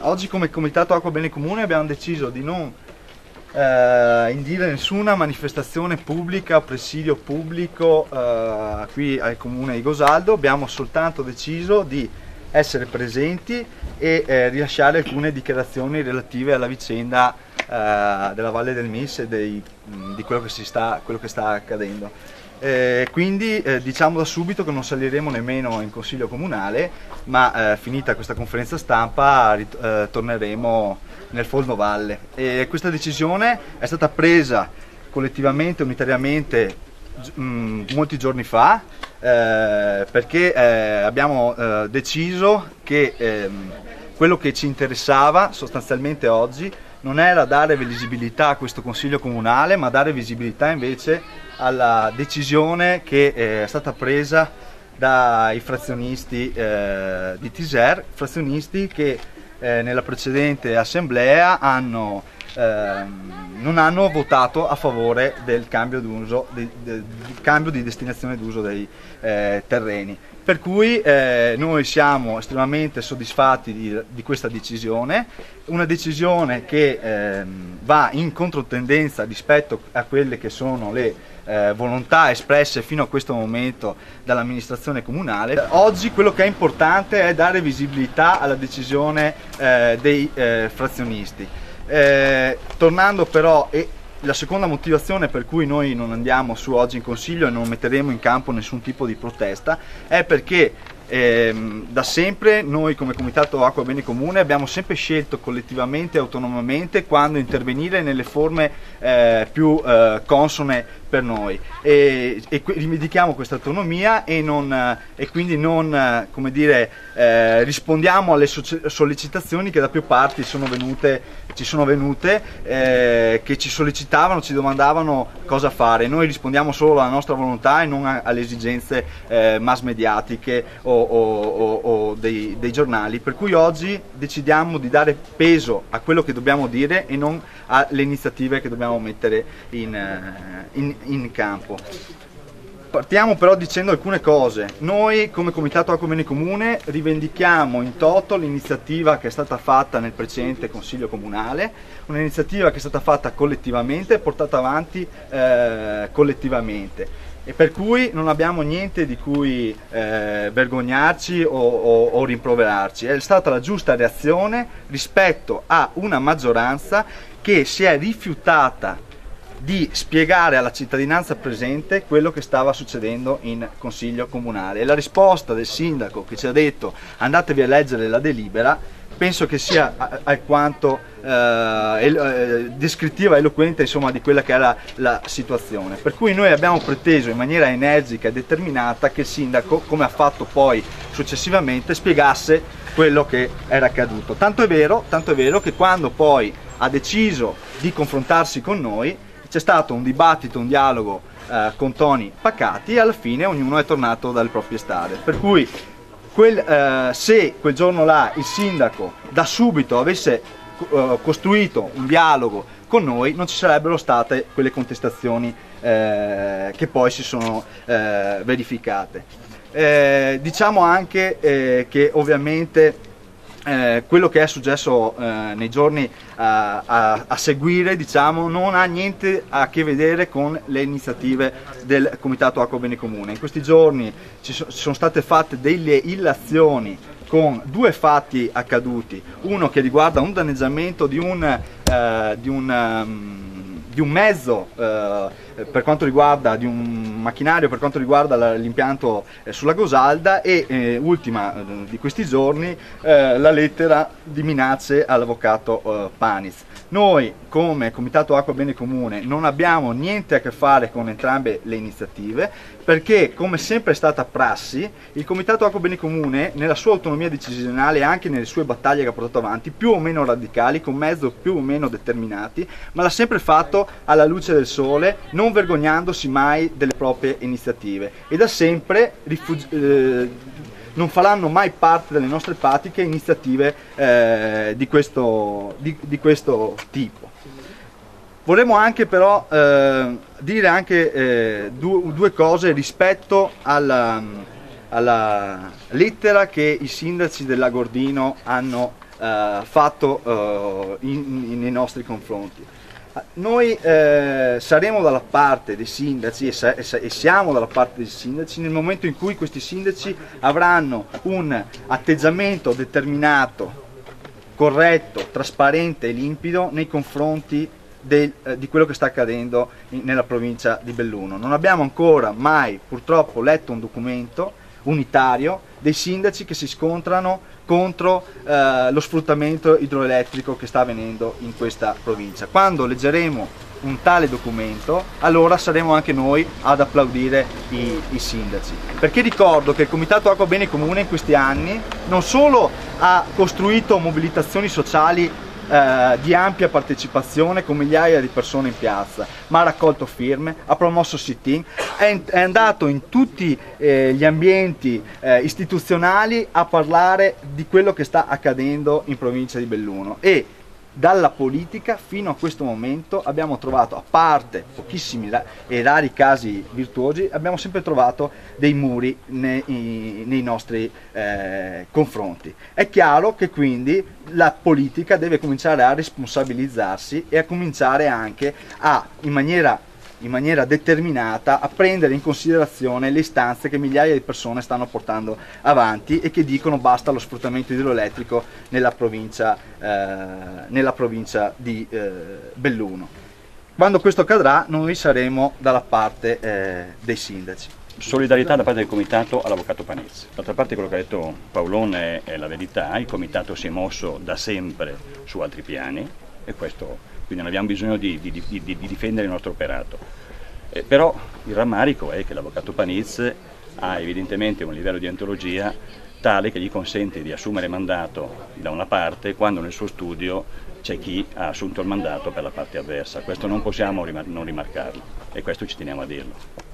Oggi come Comitato Acqua Bene Comune abbiamo deciso di non eh, indire nessuna manifestazione pubblica o presidio pubblico eh, qui al comune di Gosaldo, abbiamo soltanto deciso di essere presenti e eh, rilasciare alcune dichiarazioni relative alla vicenda eh, della Valle del Mis e dei, di quello che, sta, quello che sta accadendo. Eh, quindi eh, diciamo da subito che non saliremo nemmeno in consiglio comunale, ma eh, finita questa conferenza stampa eh, torneremo nel Folno Valle. E questa decisione è stata presa collettivamente, unitariamente, mh, mm, molti giorni fa, eh, perché eh, abbiamo deciso che ehm, quello che ci interessava sostanzialmente oggi non era dare visibilità a questo consiglio comunale, ma dare visibilità invece alla decisione che eh, è stata presa dai frazionisti eh, di Tiser, frazionisti che eh, nella precedente assemblea hanno, ehm, non hanno votato a favore del cambio, di, del cambio di destinazione d'uso dei eh, terreni. Per cui eh, noi siamo estremamente soddisfatti di, di, questa decisione, una decisione che eh, va in controtendenza rispetto a quelle che sono le eh, volontà espresse fino a questo momento dall'amministrazione comunale. Oggi quello che è importante è dare visibilità alla decisione eh, dei eh, frazionisti. Eh, tornando però e la seconda motivazione per cui noi non andiamo su oggi in consiglio e non metteremo in campo nessun tipo di protesta è perché eh, da sempre noi come Comitato Acqua Bene Comune abbiamo sempre scelto collettivamente e autonomamente quando intervenire nelle forme eh, più eh, consone per noi. E, e rivendichiamo questa autonomia e, non, e quindi non dire, eh, rispondiamo alle sollecitazioni che da più parti sono venute, ci sono venute eh, che ci sollecitavano, ci domandavano cosa fare. Noi rispondiamo solo alla nostra volontà e non alle esigenze eh, mass mediatiche o, o, o, o dei, dei giornali per cui oggi decidiamo di dare peso a quello che dobbiamo dire e non alle iniziative che dobbiamo mettere in, eh, in, in campo. Partiamo però dicendo alcune cose. Noi come Comitato Acqua Bene Comune rivendichiamo in toto l'iniziativa che è stata fatta nel precedente Consiglio Comunale, un'iniziativa che è stata fatta collettivamente e portata avanti eh, collettivamente e per cui non abbiamo niente di cui eh, vergognarci o, o, o rimproverarci. È stata la giusta reazione rispetto a una maggioranza che si è rifiutata di spiegare alla cittadinanza presente quello che stava succedendo in consiglio comunale e la risposta del sindaco che ci ha detto andatevi a leggere la delibera penso che sia alquanto eh, eh, descrittiva eloquente insomma, di quella che era la situazione. Per cui noi abbiamo preteso in maniera energica e determinata che il sindaco, come ha fatto poi successivamente, spiegasse quello che era accaduto. Tanto è vero, tanto è vero che quando poi ha deciso di confrontarsi con noi, c'è stato un dibattito, un dialogo eh, con toni pacati e alla fine ognuno è tornato dalle proprie strade. Per cui quel, eh, se quel giorno là il sindaco da subito avesse eh, costruito un dialogo con noi non ci sarebbero state quelle contestazioni eh, che poi si sono eh, verificate. Eh, diciamo anche che ovviamente eh, quello che è successo eh, nei giorni a, a, a, seguire diciamo, non ha niente a che vedere con le iniziative del Comitato Acqua Bene Comune. In questi giorni ci, so, ci sono state fatte delle illazioni con due fatti accaduti, uno che riguarda un danneggiamento di un, eh, di un, um, di un mezzo eh, per quanto riguarda di un macchinario per quanto riguarda l'impianto eh, sulla Gosalda e eh, ultima eh, di questi giorni eh, la lettera di minacce all'avvocato Panis. Noi come Comitato Acqua Bene Comune non abbiamo niente a che fare con entrambe le iniziative perché come sempre è stata prassi il Comitato Acqua Bene Comune nella sua autonomia decisionale e anche nelle sue battaglie che ha portato avanti più o meno radicali con mezzo più o meno determinati ma l'ha sempre fatto alla luce del sole non vergognandosi mai delle proprie iniziative e da sempre eh, non faranno mai parte delle nostre pratiche iniziative eh, di, questo, di, di, questo, tipo. Vorremmo anche però eh, dire anche eh, due, due, cose rispetto alla, alla, lettera che i sindaci della Gordino hanno eh, fatto eh, in, in, nei nostri confronti. Noi eh, saremo dalla parte dei sindaci e, sa- e, siamo dalla parte dei sindaci nel momento in cui questi sindaci avranno un atteggiamento determinato, corretto, trasparente e limpido nei confronti del, eh, di quello che sta accadendo in, nella provincia di Belluno. Non abbiamo ancora mai purtroppo letto un documento unitario dei sindaci che si scontrano contro eh, lo sfruttamento idroelettrico che sta avvenendo in questa provincia. Quando leggeremo un tale documento, allora saremo anche noi ad applaudire i, i, sindaci. Perché ricordo che il Comitato Acqua Bene Comune in questi anni non solo ha costruito mobilitazioni sociali eh, di ampia partecipazione con migliaia di persone in piazza, ma ha raccolto firme, ha promosso sit-in, è, è, andato in tutti eh, gli ambienti eh, istituzionali a parlare di quello che sta accadendo in provincia di Belluno. E dalla politica fino a questo momento abbiamo trovato, a parte pochissimi e rari casi virtuosi, abbiamo sempre trovato dei muri nei, nei nostri eh, confronti. È chiaro che quindi la politica deve cominciare a responsabilizzarsi e a cominciare anche a, in maniera in maniera determinata a prendere in considerazione le istanze che migliaia di persone stanno portando avanti e che dicono basta lo sfruttamento idroelettrico nella provincia, eh, nella provincia di eh, Belluno. Quando questo accadrà noi saremo dalla parte eh, dei sindaci. Solidarietà da parte del Comitato all'Avvocato Panizzi. D'altra parte quello che ha detto Paolone è la verità, il Comitato si è mosso da sempre su altri piani e questo quindi non abbiamo bisogno di, di, di, di difendere il nostro operato. Eh, però il rammarico è che l'avvocato Paniz ha evidentemente un livello di antologia tale che gli consente di assumere mandato da una parte quando nel suo studio c'è chi ha assunto il mandato per la parte avversa. Questo non possiamo rimar- non rimarcarlo e questo ci teniamo a dirlo.